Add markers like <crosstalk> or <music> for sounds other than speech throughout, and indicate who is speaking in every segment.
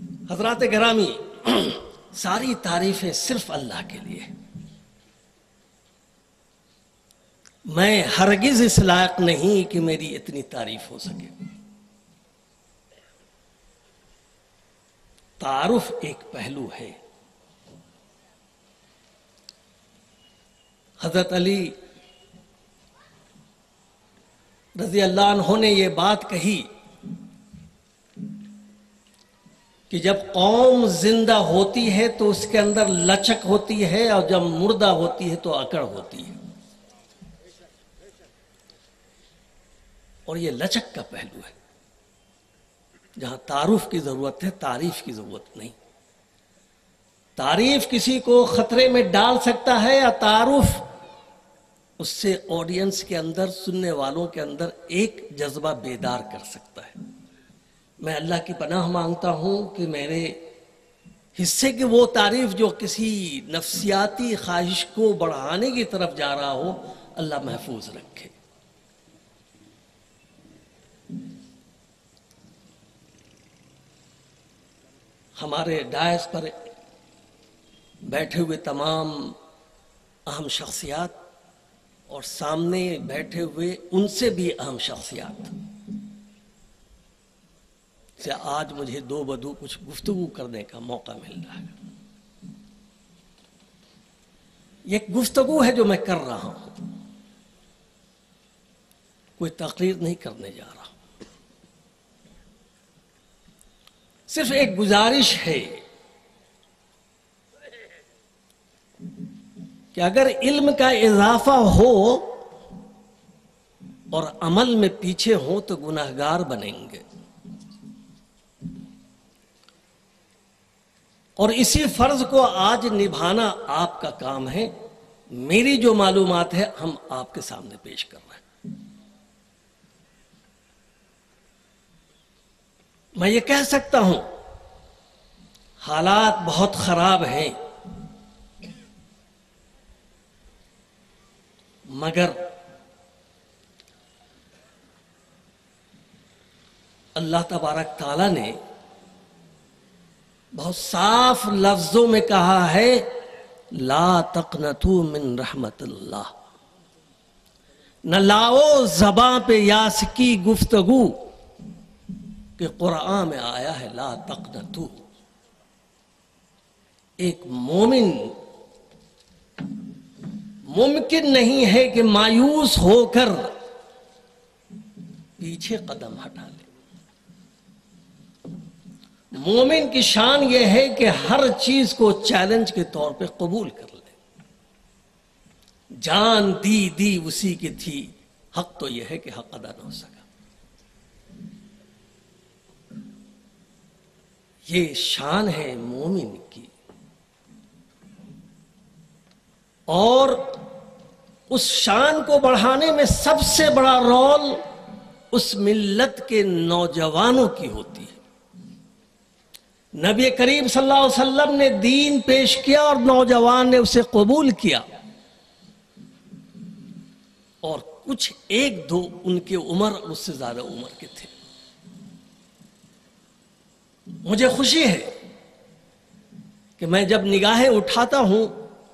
Speaker 1: हज़रत ग्रामी, <clears throat> सारी तारीफें सिर्फ़ अल्लाह के लिए। मैं हरगिज इस लायक नहीं कि मेरी इतनी तारीफ़ हो सके। तारुफ एक पहलू है। हज़रत अली रज़ी अल्लाह ने यह बात कही कि जब कौम ज़िंदा होती है तो उसके अंदर लचक होती है और जब मुर्दा होती है तो अकड़ होती है। और ये लचक का पहलू है। जहाँ तारुफ की ज़रूरत है, तारीफ़ की ज़रूरत नहीं। तारीफ़ किसी को खतरे में डाल सकता है या तारुफ उससे ऑडियंस के अंदर, सुनने वालों के अंदर एक जज्बा बेदार कर सकता है। मैं अल्लाह की पनाह माँगता हूँ कि मेरे हिस्से की वो तारीफ़ जो किसी नफ्सियाती ख्वाहिश को बढ़ाने की तरफ़ जा रहा हो, अल्लाह महफूज रखे। हमारे डायस पर बैठे हुए तमाम अहम शख्सियात और सामने बैठे हुए उनसे भी अहम शख्सियात। से आज मुझे दो बदू कुछ गुफ्तगु करने का मौका मिल रहा है। ये गुफ्तगु है जो मैं कर रहा हूँ। कोई तकरीर नहीं करने जा रहा। सिर्फ़ एक गुजारिश है कि अगर इल्म का इजाफा हो और अमल में पीछे हो तो गुनाहगार बनेंगे। और इसी फ़र्ज़ को आज निभाना आपका काम है। मेरी जो मालूमात है, हम आपके सामने पेश कर रहे हैं। मैं ये कह सकता हूँ, हालात बहुत खराब हैं, मगर अल्लाह तबारक ताला ने बहुत साफ़ लफ्जों में कहा है, ला तकनतु मिन रहमत न लाओ जबा पे यास की गुफ्तगु कि कुरान में आया है, ला तकनतु। एक मोमिन, मुमकिन नहीं है कि मायूस होकर पीछे कदम हटा ले। मोमिन की शान यह है कि हर चीज़ को चैलेंज के तौर पे कबूल कर ले। जान दी दी उसी की थी। हक तो यह है कि हक अदा न हो सका। ये शान है मोमिन की। और उस शान को बढ़ाने में सबसे बड़ा रोल उस मिल्लत के नौजवानों की होती है। नबी करीम सल्लल्लाहु अलैहि वसल्लम ने दीन पेश किया और नौजवान ने उसे कबूल किया। और कुछ एक दो उनके उम्र उससे ज़्यादा उम्र के थे। मुझे खुशी है कि मैं जब निगाहें उठाता हूँ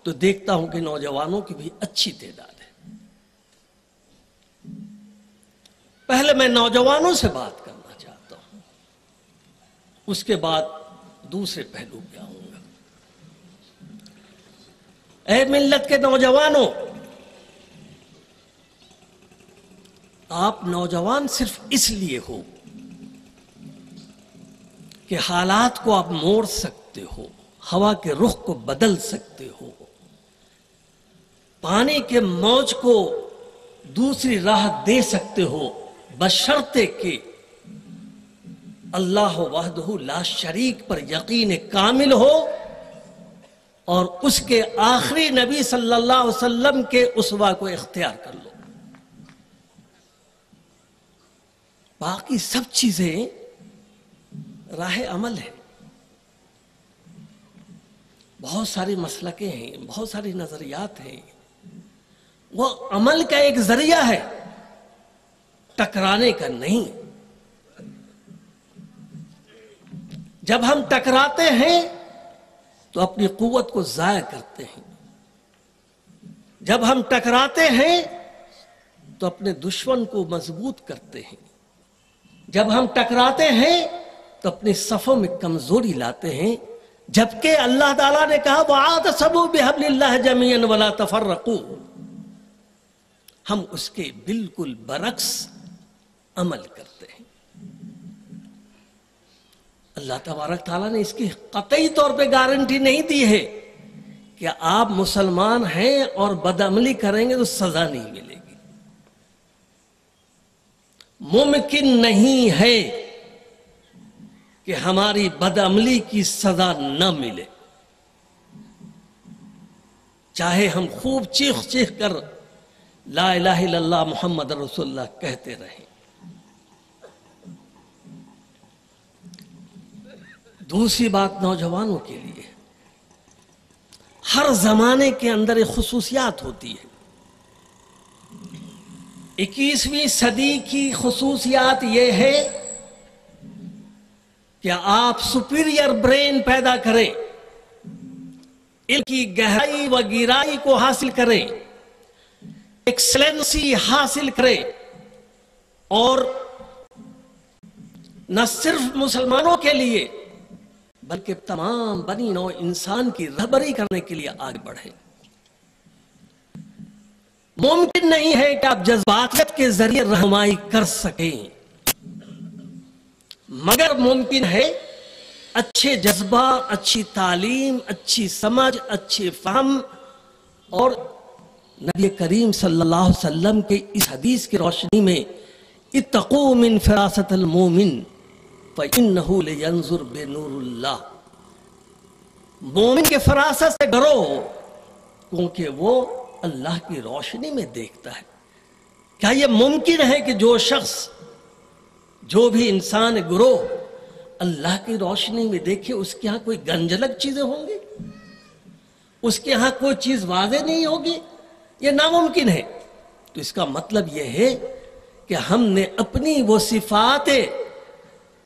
Speaker 1: तो देखता हूँ कि नौजवानों की भी अच्छी तादाद है। पहले मैं नौजवानों से बात करना चाहता हूँ। उसके बाद दूसरे पहलू पे आऊँगा। ए मिल्लत के नौजवानों, आप नौजवान सिर्फ़ इसलिए हो कि हालात को आप मोड़ सकते हो, हवा के रुख को बदल सकते हो, पानी के मौज को दूसरी राह दे सकते हो, बशर्ते के अल्लाह वहदहू ला शरीक पर यकीन कामिल हो और उसके आखिरी नबी सल्लल्लाहु अलैहि वसल्लम के उसवा को इख्तियार कर लो। बाकी सब चीज़ें राह अमल है। बहुत सारी मसलकें हैं, बहुत सारी नजरियात हैं। वो अमल का एक ज़रिया है, टकराने का नहीं। जब हम टकराते हैं तो अपनी कुवत को जाया करते हैं। जब हम टकराते हैं तो अपने दुश्मन को मज़बूत करते हैं। जब हम टकराते हैं तो अपने सफों में कमज़ोरी लाते हैं। जबकि अल्लाह ताला ने कहा वाद सबू बेहबल्ला ज़मीन वाला तफर्रकू। हम उसके बिल्कुल बरक्स अमल करते हैं। अल्लाह तबारक ताला ने इसकी कतई तौर पे गारंटी नहीं दी है कि आप मुसलमान हैं और बदअमली करेंगे तो सजा नहीं मिलेगी। मुमकिन नहीं है कि हमारी बदअमली की सजा न मिले। चाहे हम खूब चीख चीख कर ला इलाहा मोहम्मद रसुल्ला कहते रहें। दूसरी बात नौजवानों के लिए। हर जमाने के अंदर एक खसूसियात होती है। इक्कीसवीं सदी की खसूसियात यह है कि आप सुपीरियर ब्रेन पैदा करें। इनकी गहराई व गिराई को हासिल करें। एक्सलेंसी हासिल करें। और न सिर्फ़ मुसलमानों के लिए बल्कि तमाम बनी नौ इंसान की रहबरी करने के लिए आगे बढ़े। मुमकिन नहीं है कि आप जज्बात के ज़रिए रहनुमाई कर सकें। मगर मुमकिन है अच्छे जज्बा, अच्छी तालीम, अच्छी समझ, अच्छे फहम और नबी करीम सल्लल्लाहु अलैहि वसल्लम के इस हदीस की रोशनी में इतकू मिन फिरासत मोमिन। बेनूरुल्लाह मोमिन के फरासत से डरो, क्योंकि वो अल्लाह की रोशनी में देखता है। क्या यह मुमकिन है कि जो शख्स, जो भी इंसान गुरोह, अल्लाह की रोशनी में देखे, उसके यहाँ कोई गंजलक चीज़ें होंगी? उसके यहाँ कोई चीज़ वाजे नहीं होगी? यह नामुमकिन है। तो इसका मतलब यह है कि हमने अपनी वो सिफात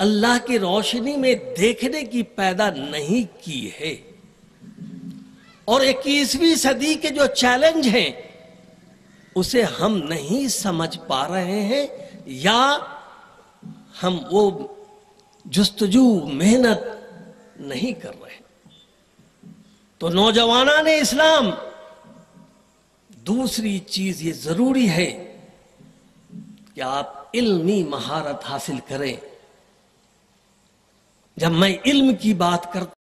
Speaker 1: अल्लाह की रोशनी में देखने की पैदा नहीं की है। और इक्कीसवीं सदी के जो चैलेंज हैं, उसे हम नहीं समझ पा रहे हैं, या हम वो जस्तजू मेहनत नहीं कर रहे तो नौजवाना ने इस्लाम, दूसरी चीज़ ये ज़रूरी है कि आप इल्मी महारत हासिल करें। जब मैं इल्म की बात करता